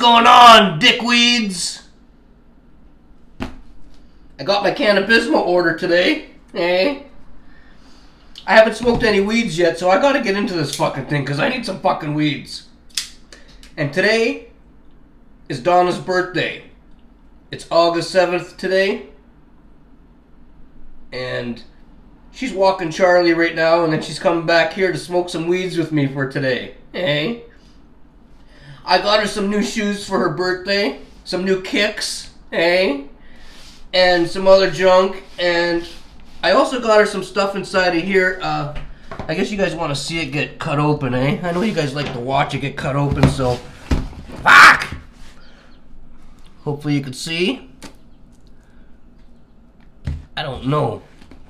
Going on, dickweeds? I got my Cannabismo order today. Hey. I haven't smoked any weeds yet, so I gotta get into this fucking thing because I need some fucking weeds. And today is Donna's birthday. It's August 7th today. And she's walking Charlie right now, and then she's coming back here to smoke some weeds with me for today. Hey. I got her some new shoes for her birthday, some new kicks, hey, and some other junk, and I also got her some stuff inside of here. Uh, I guess you guys want to see it get cut open, eh? I know you guys like to watch it get cut open, so fuck. Hopefully you can see. I don't know.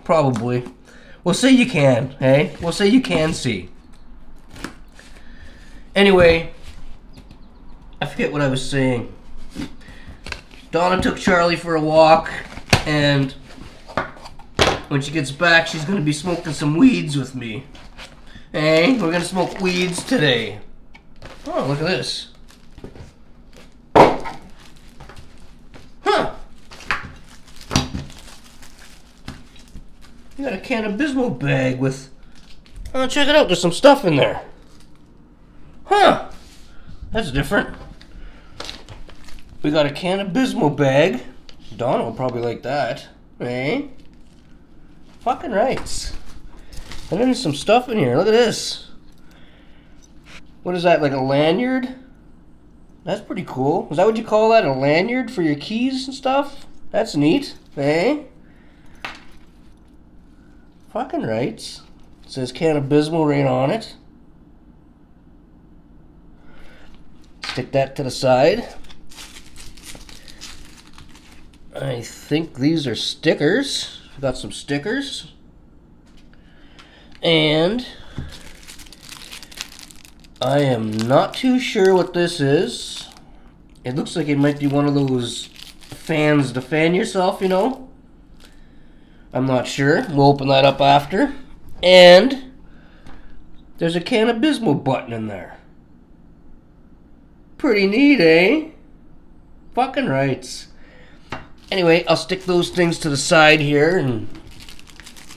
Probably. We'll say you can, hey? We'll say you can see. Anyway, I forget what I was saying. Donna took Charlie for a walk, and when she gets back, she's gonna be smoking some weeds with me. Hey, we're gonna smoke weeds today. Oh, look at this. Huh. You got a Cannabismo bag with. Oh, check it out. There's some stuff in there. Huh. That's different. We got a Cannabismo bag. Donna will probably like that. Eh? Fucking rights. And then there's some stuff in here. Look at this. What is that, like a lanyard? That's pretty cool. Is that what you call that? A lanyard for your keys and stuff? That's neat. Eh? Fucking rights. It says Cannabismo right on it. Stick that to the side. I think these are stickers. Got some stickers. And I am not too sure what this is. It looks like it might be one of those fans to fan yourself, you know. I'm not sure. We'll open that up after. And there's a can Cannabismo button in there. Pretty neat, eh? Fucking rights. Anyway, I'll stick those things to the side here and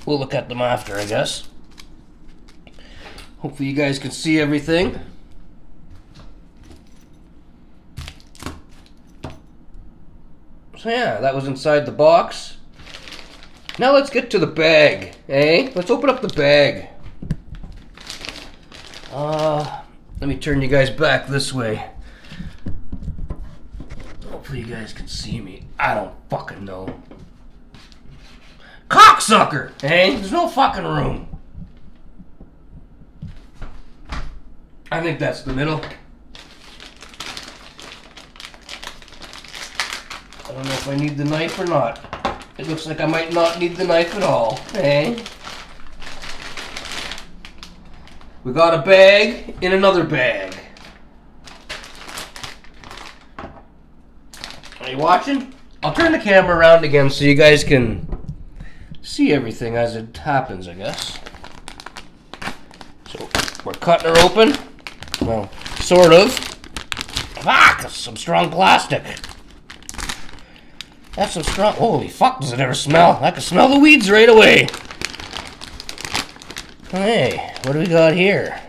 we'll look at them after, I guess. Hopefully you guys can see everything. So yeah, that was inside the box. Now let's get to the bag, eh? Let's open up the bag. Uh, let me turn you guys back this way. Hopefully you guys can see me. I don't fucking know. Cocksucker! Hey, there's no fucking room. I think that's the middle. I don't know if I need the knife or not. It looks like I might not need the knife at all. Hey? We got a bag in another bag. Are you watching? I'll turn the camera around again so you guys can see everything as it happens, I guess. So, we're cutting her open. Well, sort of. Ah, fuck, some strong plastic. That's some strong. Holy fuck, does it ever smell? I can smell the weeds right away. Hey, what do we got here?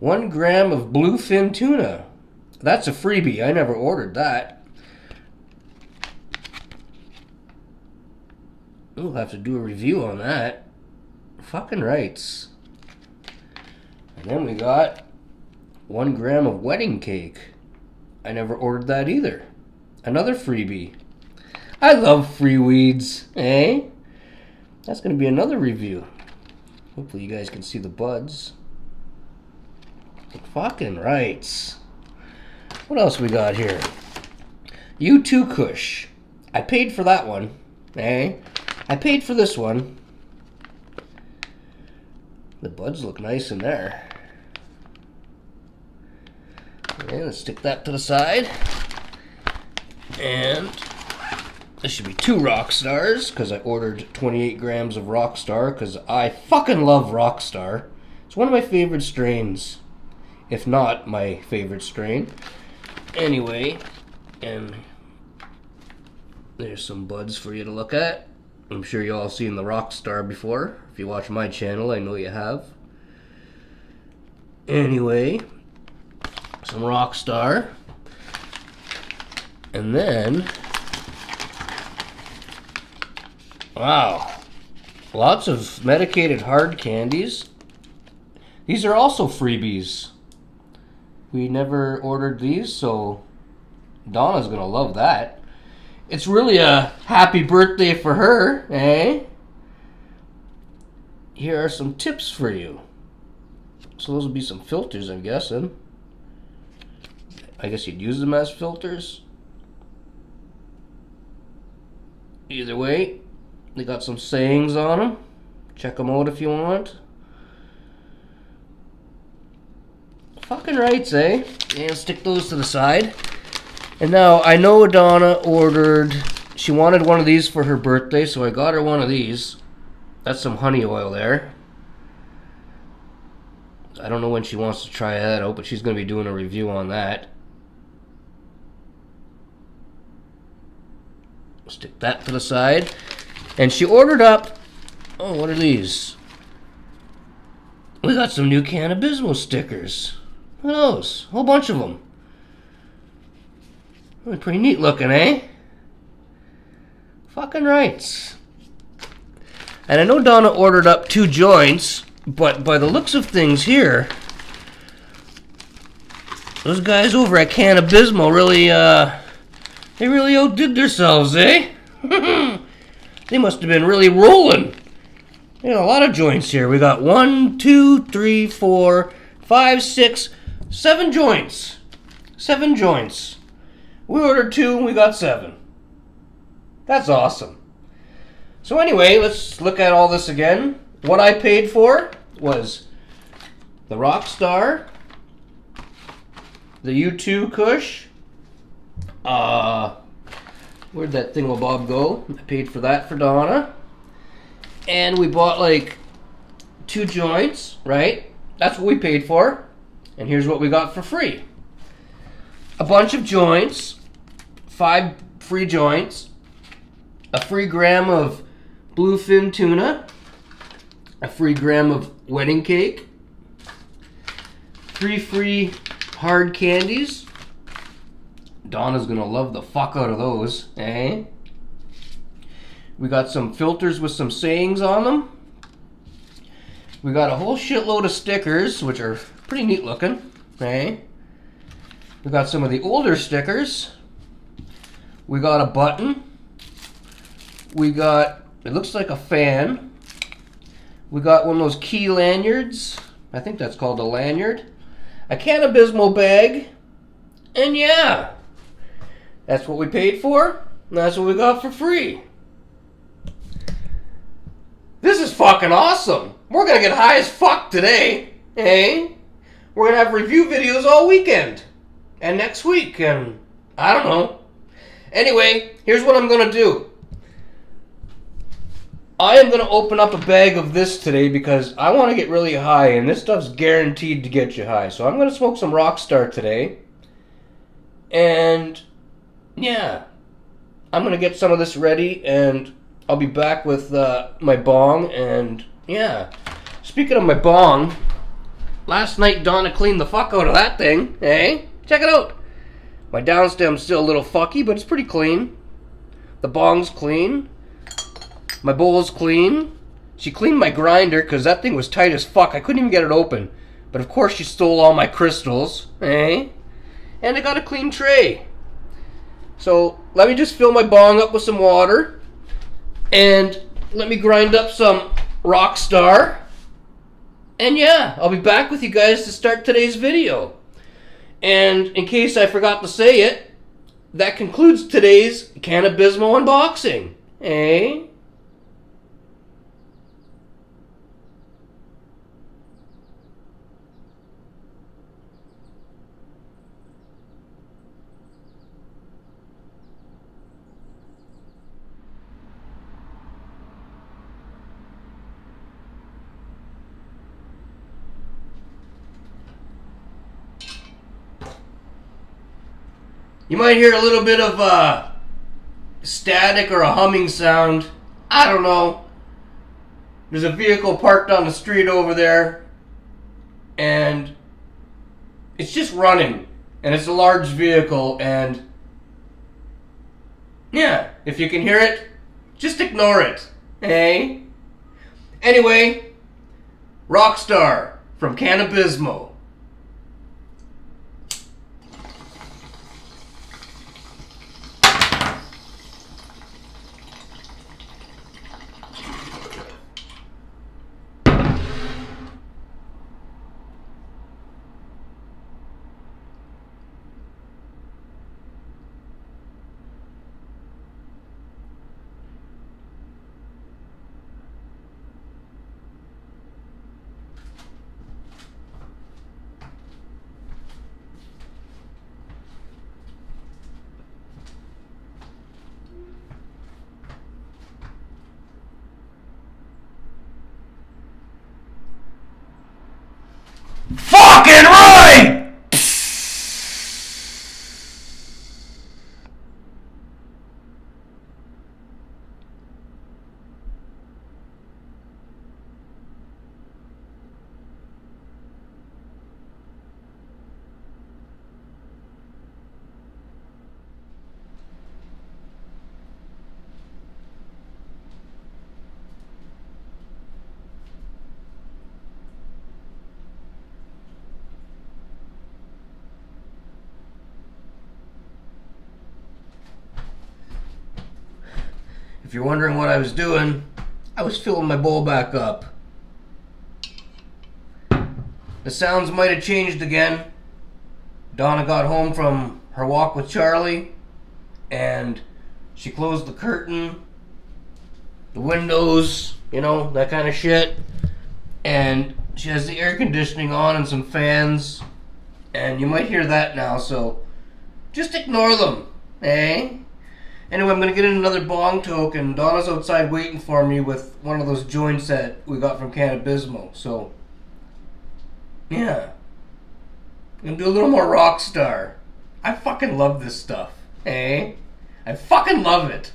One gram of bluefin tuna. That's a freebie. I never ordered that. We'll have to do a review on that. Fucking rights. And then we got one gram of wedding cake. I never ordered that either. Another freebie. I love free weeds, eh? That's going to be another review. Hopefully you guys can see the buds. Fucking rights. What else we got here? U2 Kush. I paid for that one, eh? I paid for this one. The buds look nice in there. Let's stick that to the side. And this should be two Rockstars, because I ordered 28 grams of Rockstar, because I fucking love Rockstar. It's one of my favorite strains. if not my favorite strain. Anyway, and there's some buds for you to look at. I'm sure you all seen the Rockstar before. If you watch my channel, I know you have. Anyway, some Rockstar. And then, wow, lots of medicated hard candies. These are also freebies. We never ordered these, so Donna's gonna love that. It's really a happy birthday for her, eh? Here are some tips for you. So those would be some filters, I'm guessing. I guess you'd use them as filters. Either way, they got some sayings on them. Check them out if you want. Fucking rights, eh? And stick those to the side. And now, I know Donna ordered... She wanted one of these for her birthday, so I got her one of these. That's some honey oil there. I don't know when she wants to try that out, but she's going to be doing a review on that. Stick that to the side. And she ordered up... Oh, what are these? We got some new Cannabismo stickers. At those. A whole bunch of them. Pretty neat looking, eh? Fucking rights. And I know Donna ordered up two joints, but by the looks of things here, those guys over at Cannabismo really, uh, they really outdid themselves, eh? they must have been really rolling. We got a lot of joints here. We got one, two, three, four, five, six, seven joints. Seven joints. We ordered two and we got seven. That's awesome. So anyway, let's look at all this again. What I paid for was the Rockstar, the U2 Kush, uh, where'd that thingamabob go? I paid for that for Donna. And we bought like two joints, right? That's what we paid for. And here's what we got for free. A bunch of joints, five free joints, a free gram of bluefin tuna, a free gram of wedding cake, three free hard candies. Donna's gonna love the fuck out of those, eh? We got some filters with some sayings on them. We got a whole shitload of stickers, which are pretty neat looking, eh? We got some of the older stickers. We got a button. We got, it looks like a fan. We got one of those key lanyards. I think that's called a lanyard. A Cannabismo bag. And yeah, that's what we paid for. That's what we got for free. This is fucking awesome. We're gonna get high as fuck today. Eh? We're gonna have review videos all weekend. And next week. And I don't know. Anyway, here's what I'm gonna do. I am to open up a bag of this today because I want to get really high, and this stuff's guaranteed to get you high. So I'm to smoke some Rockstar today. And, yeah. I'm to get some of this ready, and I'll be back with uh, my bong, and, yeah. Speaking of my bong, last night Donna cleaned the fuck out of that thing, eh? Check it out. My downstem's still a little fucky, but it's pretty clean. The bong's clean. My bowl's clean. She cleaned my grinder because that thing was tight as fuck. I couldn't even get it open. But of course she stole all my crystals. Eh? And I got a clean tray. So let me just fill my bong up with some water. And let me grind up some Rockstar. And yeah, I'll be back with you guys to start today's video. And in case I forgot to say it, that concludes today's Cannabismo unboxing. Eh? You might hear a little bit of uh, static or a humming sound. I don't know. There's a vehicle parked on the street over there, and it's just running. And it's a large vehicle, and yeah, if you can hear it, just ignore it. Hey? Anyway, Rockstar from Cannabismo. Fucking right! If you're wondering what I was doing, I was filling my bowl back up. The sounds might have changed again. Donna got home from her walk with Charlie, and she closed the curtain, the windows, you know, that kind of shit. And she has the air conditioning on and some fans, and you might hear that now, so just ignore them, eh? Anyway, I'm gonna get in another bong toke, and Donna's outside waiting for me with one of those joints that we got from Cannabismo. So, yeah, I'm gonna do a little more Rockstar. I fucking love this stuff, eh? I fucking love it.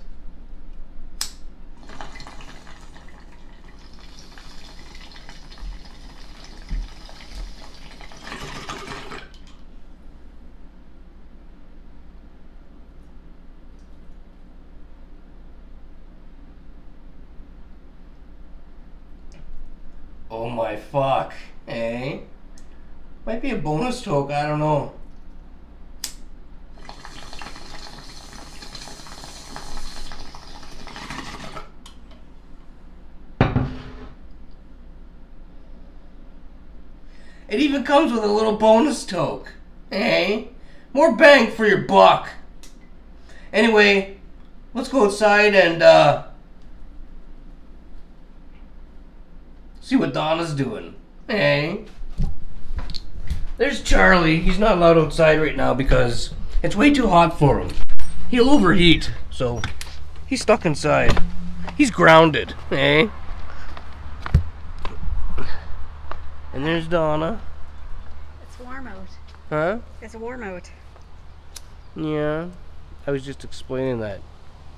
Oh my fuck, eh? Might be a bonus toke, I don't know. It even comes with a little bonus toke, eh? More bang for your buck. Anyway, let's go outside and uh See what Donna's doing. Hey. There's Charlie. He's not allowed outside right now because it's way too hot for him. He'll overheat. So he's stuck inside. He's grounded. Hey. And there's Donna. It's warm out. Huh? It's warm out. Yeah. I was just explaining that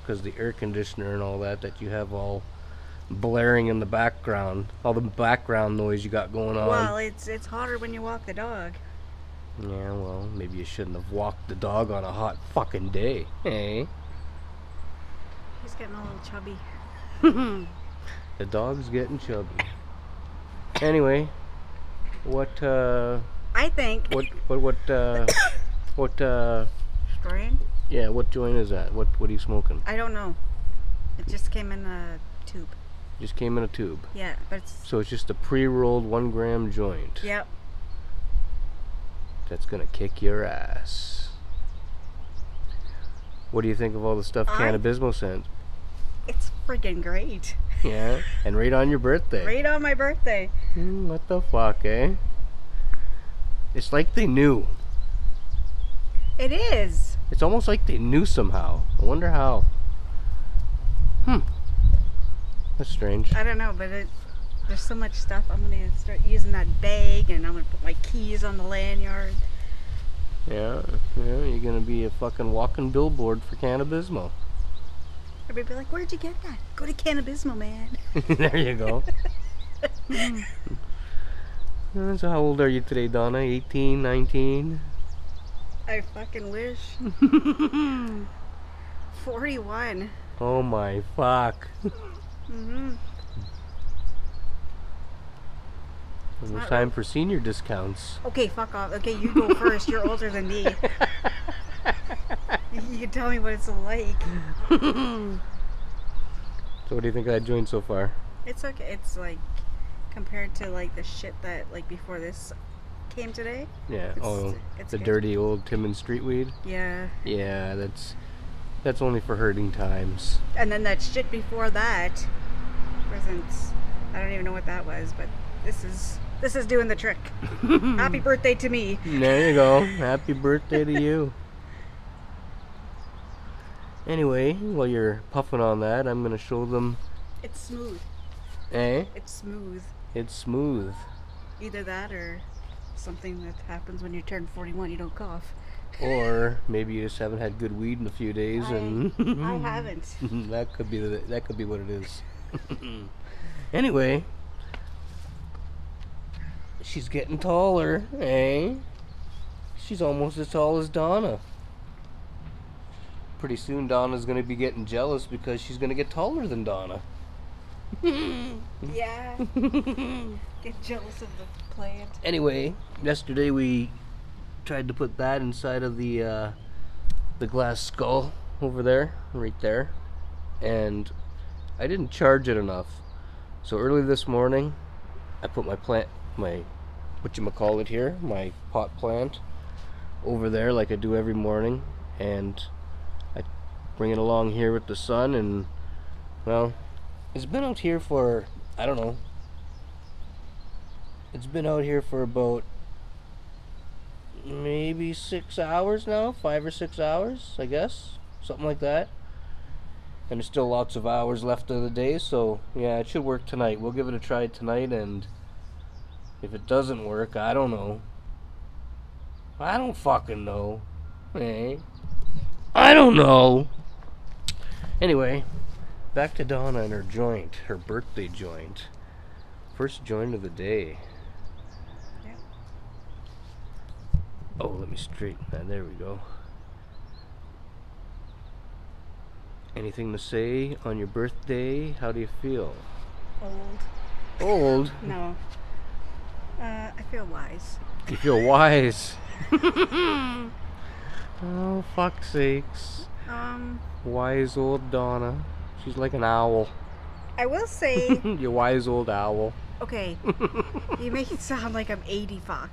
because the air conditioner and all that that you have all blaring in the background. All the background noise you got going on. Well, it's it's hotter when you walk the dog. Yeah, well, maybe you shouldn't have walked the dog on a hot fucking day, eh? He's getting a little chubby. The dog's getting chubby. Anyway, what, uh, I think. what, what, what, uh, what, uh, Strain? yeah, what joint is that? What, what are you smoking? I don't know. It just came in a tube. Just came in a tube. Yeah, but it's. So it's just a pre-rolled one gram joint. Yep. That's gonna kick your ass. What do you think of all the stuff I- Cannabismo sent? It's freaking great. Yeah, and right on your birthday. Right on my birthday. Hmm, what the fuck, eh? It's like they knew. It is. It's almost like they knew somehow. I wonder how. Hmm. That's strange. I don't know, but it, there's so much stuff. I'm gonna start using that bag, and I'm gonna put my keys on the lanyard. Yeah, yeah, you're gonna be a fucking walking billboard for Cannabismo. Everybody be like, where'd you get that? Go to Cannabismo, man. there you go. Uh, so how old are you today, Donna? 18, 19? I fucking wish. 41. Oh my fuck. Mm-hmm. It's not time for senior discounts. Okay, fuck off. Okay, you go first. You're older than me. You you can tell me what it's like. So what do you think of that joint so far? It's okay. It's like compared to like the shit that like before this came today. Yeah. It's- oh, it's the good. dirty old Timmins street weed. Yeah. Yeah, that's that's only for hurting times. And then that shit before that wasn't. I don't even know what that was, but this is this is doing the trick. Happy birthday to me. There you go. Happy birthday to you. Anyway, while you're puffing on that, I'm gonna show them. It's smooth. Eh? It's smooth. It's smooth. Either that or something that happens when you turn 41. You don't cough. Or maybe you just haven't had good weed in a few days, I- and I haven't. that could be the, that could be what it is. anyway, she's getting taller, eh? She's almost as tall as Donna. Pretty soon, Donna's gonna be getting jealous because she's gonna get taller than Donna. Yeah. Get jealous of the plant. anyway, yesterday we tried to put that inside of the uh, the glass skull over there, right there, and I didn't charge it enough. So early this morning, I put my plant, my what you call it here, my pot plant, over there like I do every morning, and I bring it along here with the sun, and well, it's been out here for I don't know. It's been out here for about maybe six hours now, five or six hours, I guess, something like that. And there's still lots of hours left of the day, so yeah, it should work tonight. We'll give it a try tonight, and if it doesn't work, I don't know. I don't fucking know. Hey, I don't know. Anyway, back to Donna and her joint, her birthday joint. First joint of the day. Oh, let me straighten that. There we go. Anything to say on your birthday? How do you feel? Old. Old? No. Uh, I feel wise. You feel wise. oh, fuck's sakes. Um, Wise old Donna. She's like an owl. I will say, you wise old owl. okay, you make it sound like I'm 80 fuck.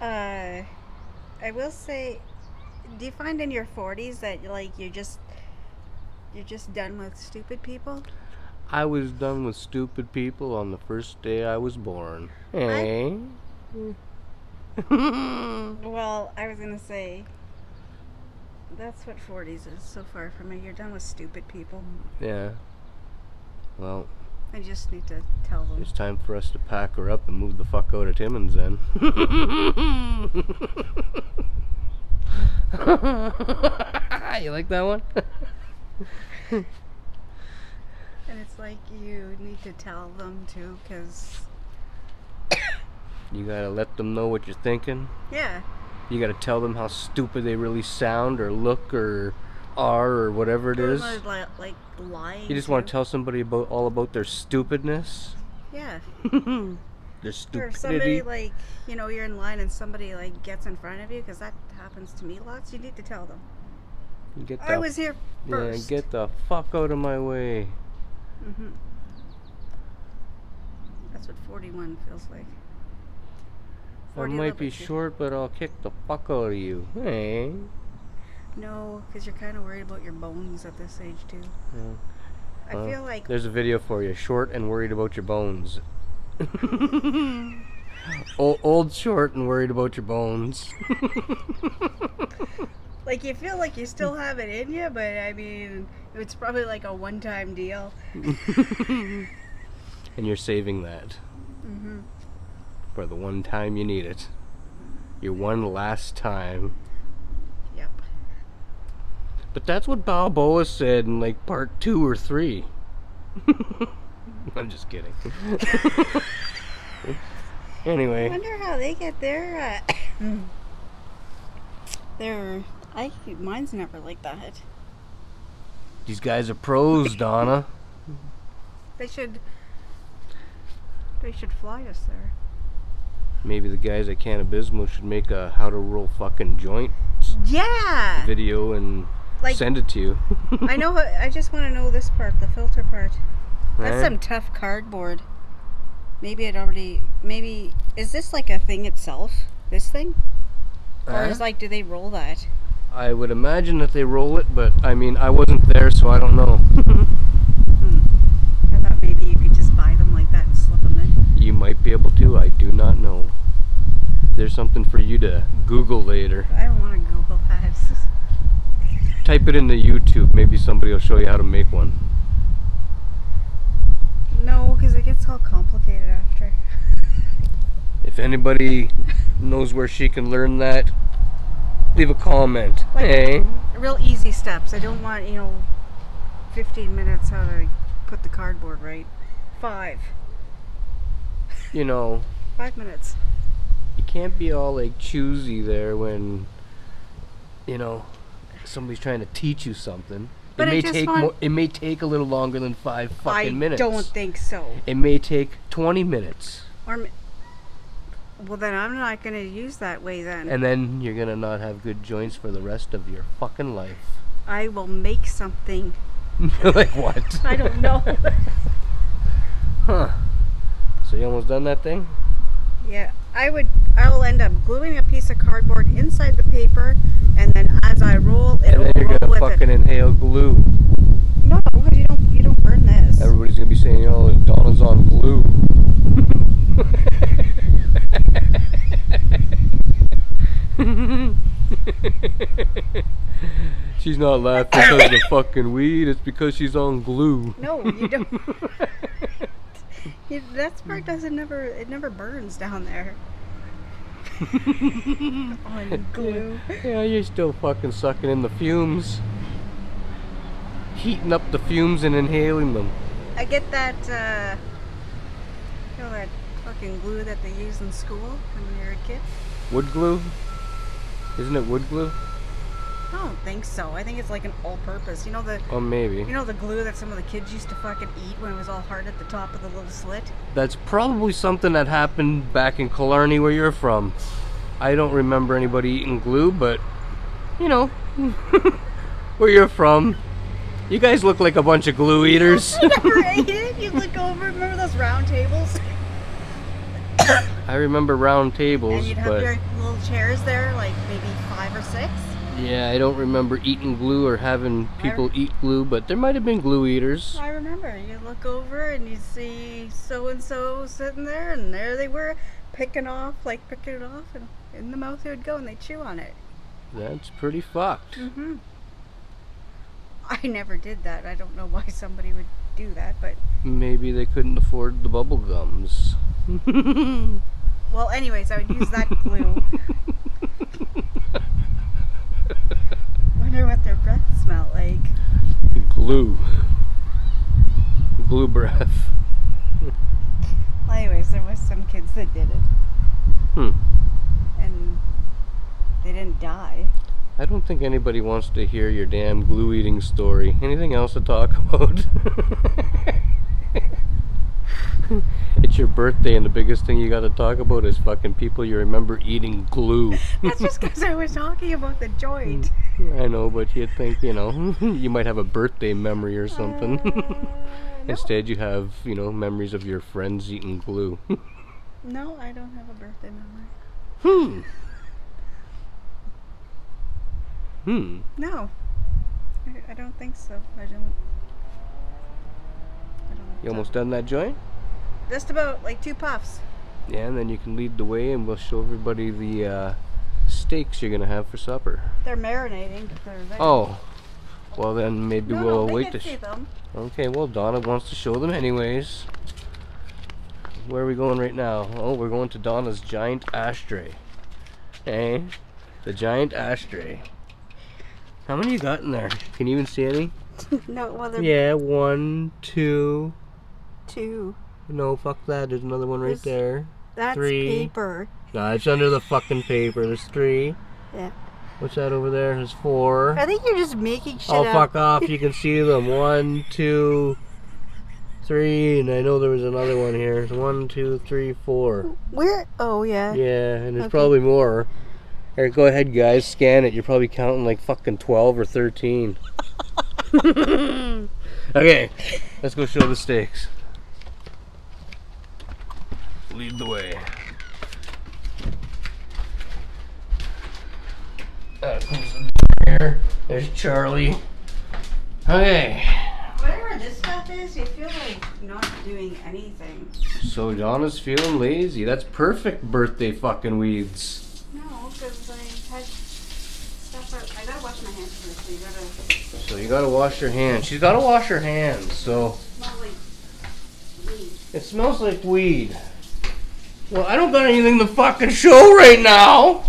Uh, I will say, do you find in your 40s that like you're just you're just done with stupid people? I was done with stupid people on the first day I was born. Eh? Well, I was gonna say that's what 40s is so far from me. You're done with stupid people. yeah. Well, I just need to tell them. it's time for us to pack her up and move the fuck out of Timmins then. you like that one? And it's like you need to tell them too, because You gotta let them know what you're thinking. yeah, You gotta tell them how stupid they really sound or look or are or whatever it is. Or. Like, like- lying. You just want to tell somebody about all about their stupidness, Yeah. their Or stupidity. if somebody like you know you're in line and somebody like gets in front of you because that happens to me lots. You need to tell them. Get I was here yeah, first. get the fuck out of my way. hmm That's what 41 feels like. I might be short, but I'll kick the fuck out of you. Hey. No, because you're kind of worried about your bones at this age too. Yeah. I Well, feel like There's a video for you. Short and worried about your bones. old, old, short, and worried about your bones. like you feel like you still have it in you, but I mean it's probably like a one-time deal. and you're saving that hmm for the one time you need it. Your one last time. But that's what Balboa said in like part two or three. I'm just kidding. anyway. I wonder how they get their uh, their I mine's never like that. these guys are pros, Donna. They should they should fly us there. Maybe the guys at Cannabismo should make a how to roll fucking joint Yeah. video and Like send it to you. I know I just want to know this part, the filter part. That's Right? some tough cardboard. Maybe it already maybe is this like a thing itself? This thing? Or Huh? is uh-huh. like do they roll that? I would imagine that they roll it, but I mean, I wasn't there, so I don't know. Hmm. I thought maybe you could just buy them like that and slip them in. you might be able to. I do not know. There's something for you to Google later. I don't want to Google. Type it into YouTube. Maybe somebody will show you how to make one. No, because it gets all complicated after. If anybody knows where she can learn that, leave a comment. Like- hey, Real easy steps. I don't want, you know, 15 minutes how to put the cardboard right. Five. you know, Five minutes. you can't be all like choosy there when, you know, somebody's trying to teach you something. But it may take want- more, it may take a little longer than five fucking I minutes. don't think so. It may take 20 minutes. Or, well, then I'm not going to use that way then. And then you're gonna not have good joints for the rest of your fucking life. I will make something. like what? I don't know. Huh. So you almost done that thing? yeah, I would. I will end up gluing a piece of cardboard inside the paper, and then as I roll, And it'll then you're gonna fucking it. inhale glue. No, you don't. You don't burn this. Everybody's gonna be saying, "Oh, Donna's on glue." she's not laughing because of the fucking weed. It's because she's on glue. No, you don't. That part doesn't never. It never burns down there. On glue. Yeah, you're still fucking sucking in the fumes. Heating up the fumes and inhaling them. I get that. uh You know that fucking glue that they use in school when you're a kid. Wood glue? Isn't it wood glue? I don't think so. I think it's like an all-purpose. You know the. Oh, maybe. You know the glue that some of the kids used to fucking eat when it was all hard at the top of the little slit? That's probably something that happened back in Killarney where you're from. I don't remember anybody eating glue, but you know, where you're from, you guys look like a bunch of glue eaters. You never ate it? You look over, remember those round tables? I remember round tables, And you'd have but your little chairs there, like maybe five or six? Yeah, I don't remember eating glue or having people eat glue, but there might have been glue eaters. I remember. You look over and you see so and so sitting there, and there they were, picking off, like picking it off, and in the mouth it would go, and they chew on it. That's pretty fucked. hmm I never did that. I don't know why somebody would do that, but Maybe they couldn't afford the bubble gums. well, anyways, I would use that glue. Wonder what their breath smelled like. glue. Glue breath. Well, anyways, there was some kids that did it, Hmm. and they didn't die. I don't think anybody wants to hear your damn glue eating story. Anything else to talk about? it's your birthday, and the biggest thing you got to talk about is fucking people you remember eating glue. That's just because I was talking about the joint. I know, but you'd think, you know, you might have a birthday memory or something. Uh, no. Instead, you have, you know, memories of your friends eating glue. No, I don't have a birthday memory. hmm. Hmm. No, I, I don't think so. I don't. You almost done that joint? Just about like two puffs. Yeah, and then you can lead the way, and we'll show everybody the uh, steaks you're gonna have for supper. They're marinating. They're. Oh, well then maybe no, we'll no, wait to. see them. okay, well Donna wants to show them anyways. Where are we going right now? Oh, we're going to Donna's giant ashtray. Hey, the giant ashtray. How many you got in there? Can you even see any? no, well, they're Yeah, one, two. Two. No, fuck that. There's another one right There's- there. That's Three. paper. Nah, it's under the fucking paper. There's three. Yeah. What's that over there? There's four. I think you're just making shit Oh, up. fuck off. You can see them. One, two, three. And I know there was another one here. There's one, two, three, four. Where? Oh, yeah. Yeah, and there's Okay. probably more. Here, go ahead, guys. Scan it. You're probably counting like fucking 12 or 13. okay, let's go show the steaks. Lead the way. Uh, close the door here. There's Charlie. Okay. Whatever this stuff is, you feel like not doing anything. So Donna's feeling lazy. That's perfect birthday fucking weeds. No, because I had stuff out. I gotta wash my hands first, so you gotta So you gotta wash your hands. She's gotta wash her hands. So smell like weed. it smells like weed. Well, I don't got anything to fucking show right now.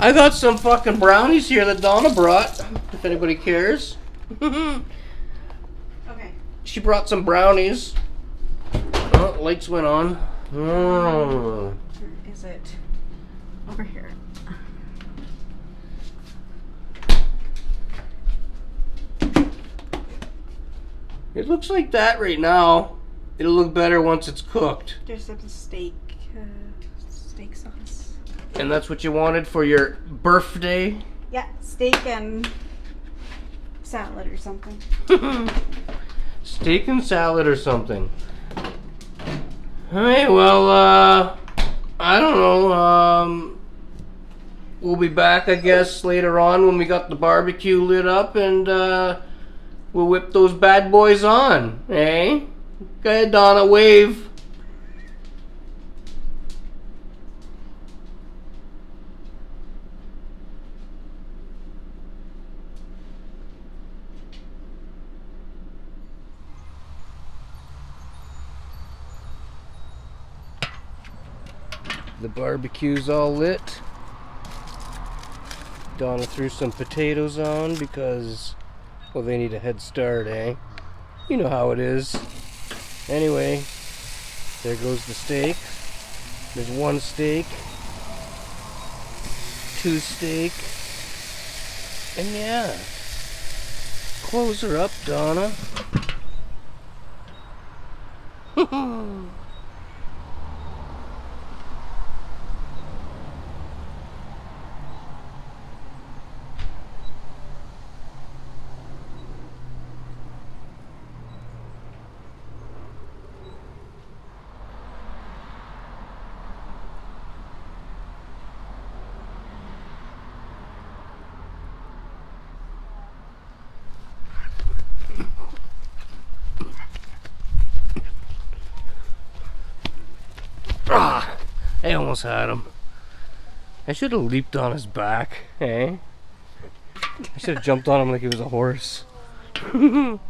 I got some fucking brownies here that Donna brought. If anybody cares. Okay. she brought some brownies. Oh, lights went on. Oh. Where is it? Over here. It looks like that right now. It'll look better once it's cooked. There's some steak. And that's what you wanted for your birthday? Yeah, steak and salad or something. Steak and salad or something. Hey, well, uh, I don't know. Um, we'll be back, I guess, later on when we got the barbecue lit up and, uh, we'll whip those bad boys on, eh? Go ahead, Donna, wave. Barbecue's all lit. Donna threw some potatoes on because, well, they need a head start, eh? You know how it is. Anyway, there goes the steak. There's one steak, two steak, and yeah. Close her up, Donna. Ah, I almost had him. I should have leaped on his back, eh? I should have jumped on him like he was a horse. okay.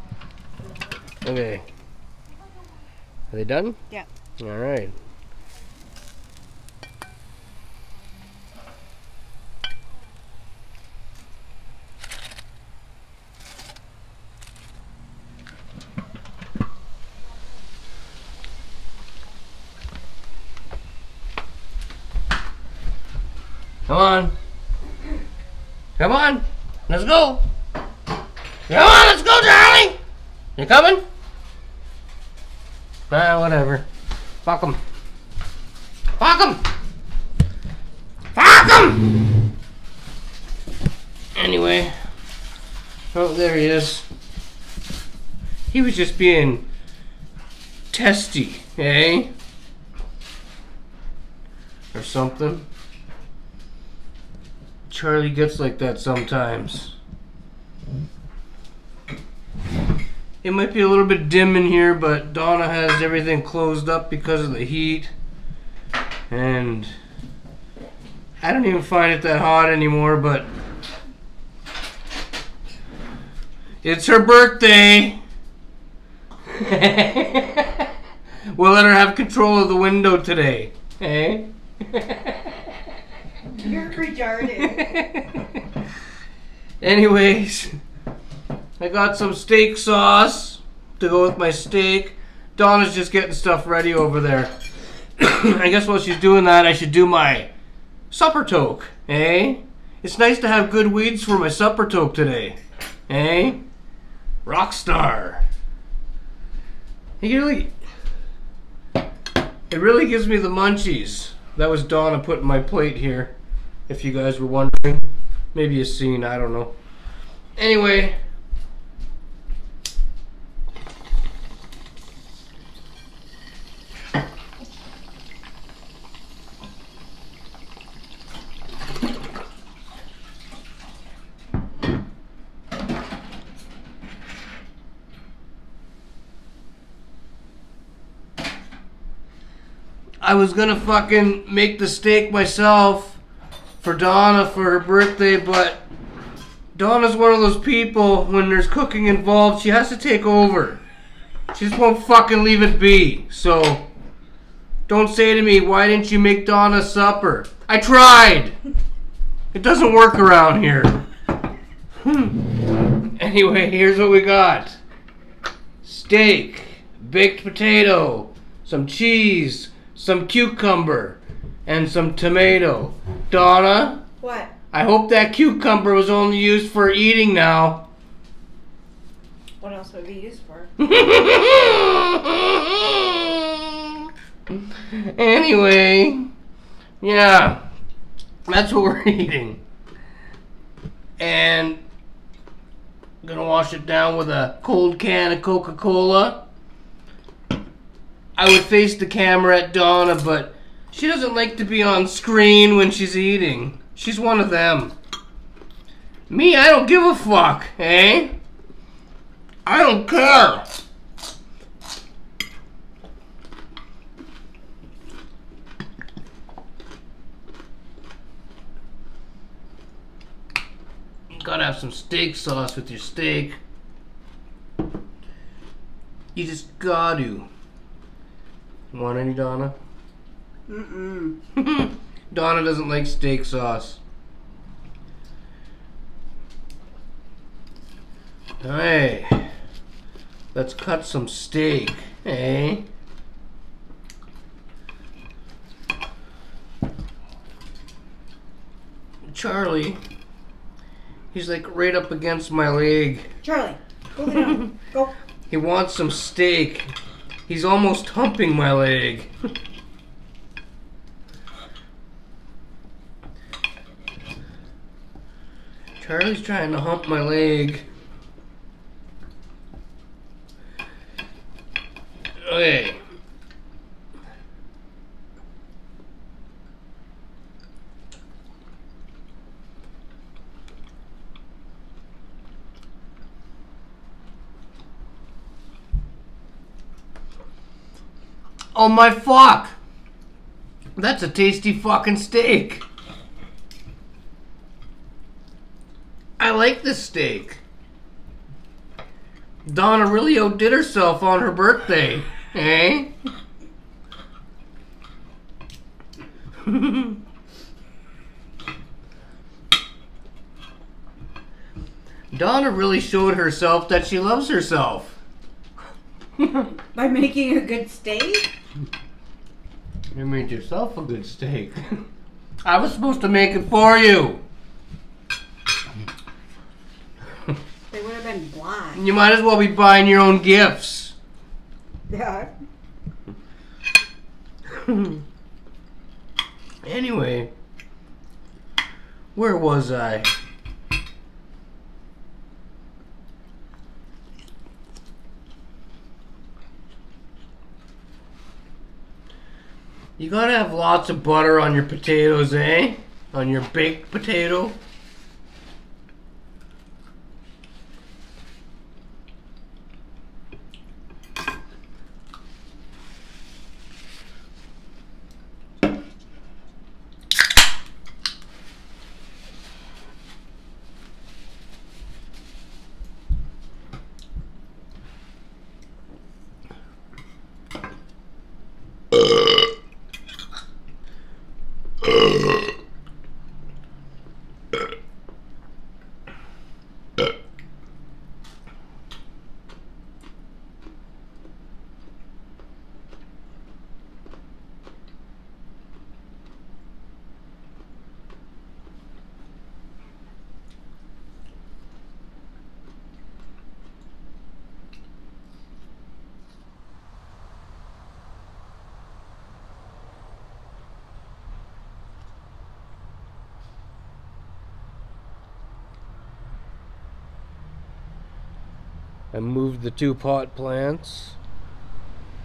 Are they done? Yeah. Alright. Come on. Come on. Let's go. Come on, let's go, Charlie. You coming? Ah, whatever. Fuck him. Fuck him. Fuck him. Anyway. Oh, there he is. He was just being testy, eh? Or something. Charlie gets like that sometimes. It might be a little bit dim in here, but Donna has everything closed up because of the heat. And I don't even find it that hot anymore, but it's her birthday. we'll let her have control of the window today. Eh? Retarded. Anyways, I got some steak sauce to go with my steak. Donna's just getting stuff ready over there. I guess while she's doing that, I should do my supper toke, eh? It's nice to have good weeds for my supper toke today, eh? Rockstar. It really, it really gives me the munchies. That was Donna putting my plate here, if you guys were wondering. Maybe a scene, I don't know. Anyway. I was gonna fucking make the steak myself for Donna for her birthday, but Donna's one of those people when there's cooking involved, she has to take over. She just won't fucking leave it be. So don't say to me, why didn't you make Donna supper? I tried. It doesn't work around here. Hmm. Anyway, here's what we got. Steak, baked potato, some cheese, some cucumber, and some tomato. Donna, what? I hope that cucumber was only used for eating now. What else would it be used for? anyway, yeah, that's what we're eating. And I'm gonna wash it down with a cold can of Coca-Cola. I would face the camera at Donna, but she doesn't like to be on screen when she's eating. She's one of them. Me, I don't give a fuck, eh? I don't care. Gotta have some steak sauce with your steak. You just got to. Want any, Donna? Mm-mm. Donna doesn't like steak sauce. Hey, let's cut some steak, eh? Charlie, he's like right up against my leg. Charlie, go down. Go. He wants some steak. He's almost humping my leg. Charlie's trying to hump my leg. Okay. Oh my fuck! That's a tasty fucking steak. Like this steak. Donna really outdid herself on her birthday, eh? Donna really showed herself that she loves herself. By making a good steak? You made yourself a good steak. I was supposed to make it for you. They would been black. You might as well be buying your own gifts. Yeah. Anyway, where was I? You gotta have lots of butter on your potatoes, eh? On your baked potato. I moved the two pot plants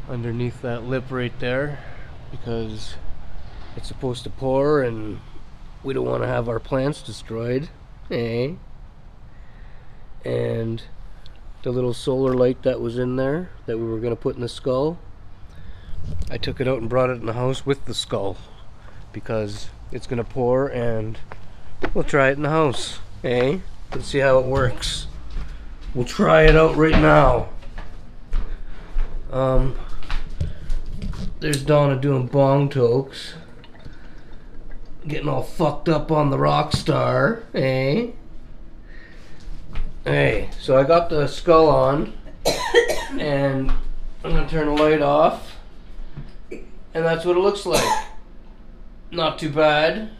underneath that lip right there because it's supposed to pour and we don't want to have our plants destroyed. Eh? And the little solar light that was in there that we were going to put in the skull, I took it out and brought it in the house with the skull because it's going to pour and we'll try it in the house. Eh? Let's see how it works. We'll try it out right now. Um, there's Donna doing bong tokes. Getting all fucked up on the Rockstar, eh? Hey, so I got the skull on, and I'm gonna turn the light off, and that's what it looks like. Not too bad.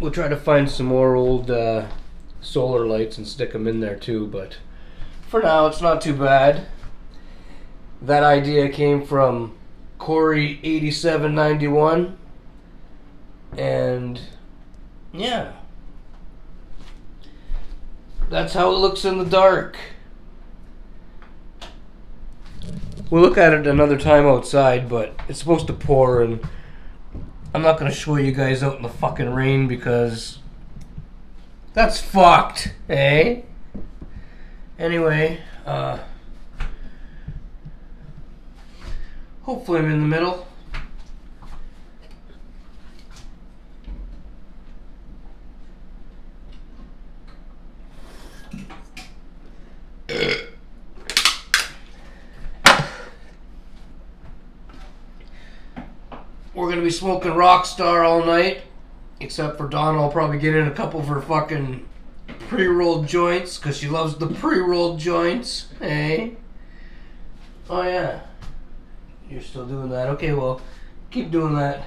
We'll try to find some more old uh, solar lights and stick them in there too, but for now it's not too bad. That idea came from cory8791, and yeah, that's how it looks in the dark. We'll look at it another time outside, but it's supposed to pour and I'm not gonna show you guys out in the fucking rain because that's fucked, eh? Anyway, uh, hopefully I'm in the middle. We're gonna be smoking Rockstar all night. Except for Dawn, I'll probably get in a couple of her fucking pre-rolled joints because she loves the pre-rolled joints. Hey. Oh yeah. You're still doing that. Okay, well, keep doing that.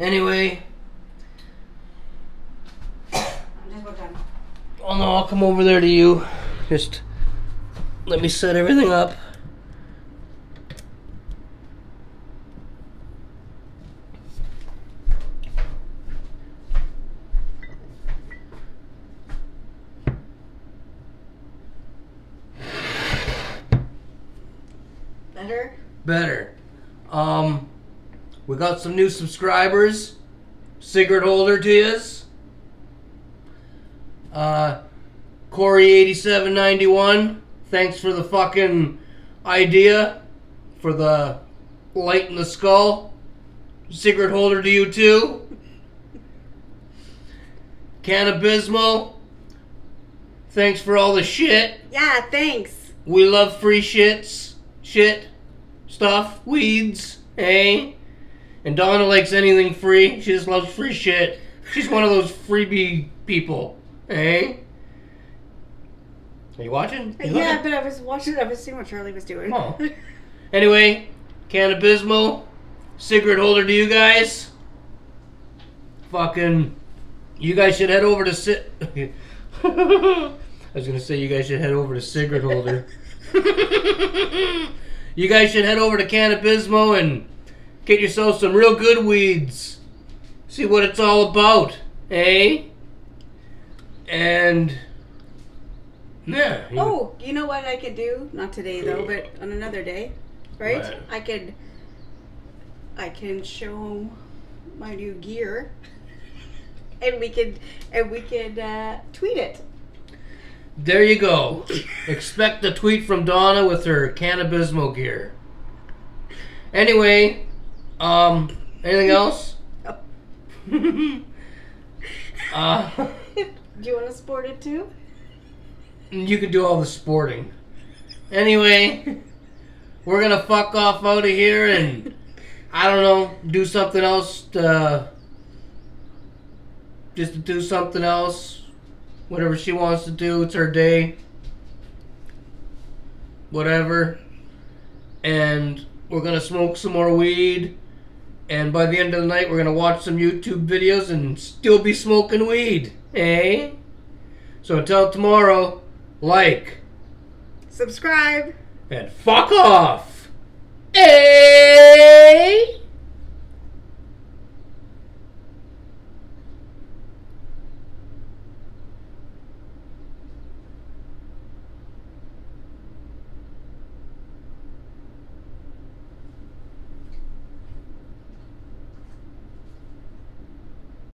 Anyway, oh no, I'll come over there to you. Just let me set everything up. Better? Better. Um, we got some new subscribers. Cigarette holder to yous. Uh, cory8791, thanks for the fucking idea for the light in the skull. Secret holder to you too. Cannabismo, thanks for all the shit. Yeah, thanks. We love free shits, shit, stuff, weeds, eh? And Donna likes anything free. She just loves free shit. She's one of those freebie people, eh? Are you watching? You yeah, looking? but I was watching, I was seeing what Charlie was doing. Oh. Anyway, Cannabismo, cigarette holder to you guys. Fucking, you guys should head over to sit. I was gonna say you guys should head over to cigarette holder. you guys should head over to Cannabismo and get yourself some real good weeds. See what it's all about, eh? And yeah. Oh, you know what I could do? Not today though, but on another day, right? What? I could, I can show my new gear, and we could, and we could uh, tweet it. There you go. Expect the tweet from Donna with her cannabismo gear. Anyway, um, anything else? uh, do you want to sport it too? You can do all the sporting. Anyway, we're gonna fuck off out of here and I don't know, do something else to just to do something else. Whatever she wants to do, it's her day. Whatever. And we're gonna smoke some more weed, and by the end of the night, we're gonna watch some YouTube videos and still be smoking weed, eh? So until tomorrow, like, subscribe, and fuck off. Hey!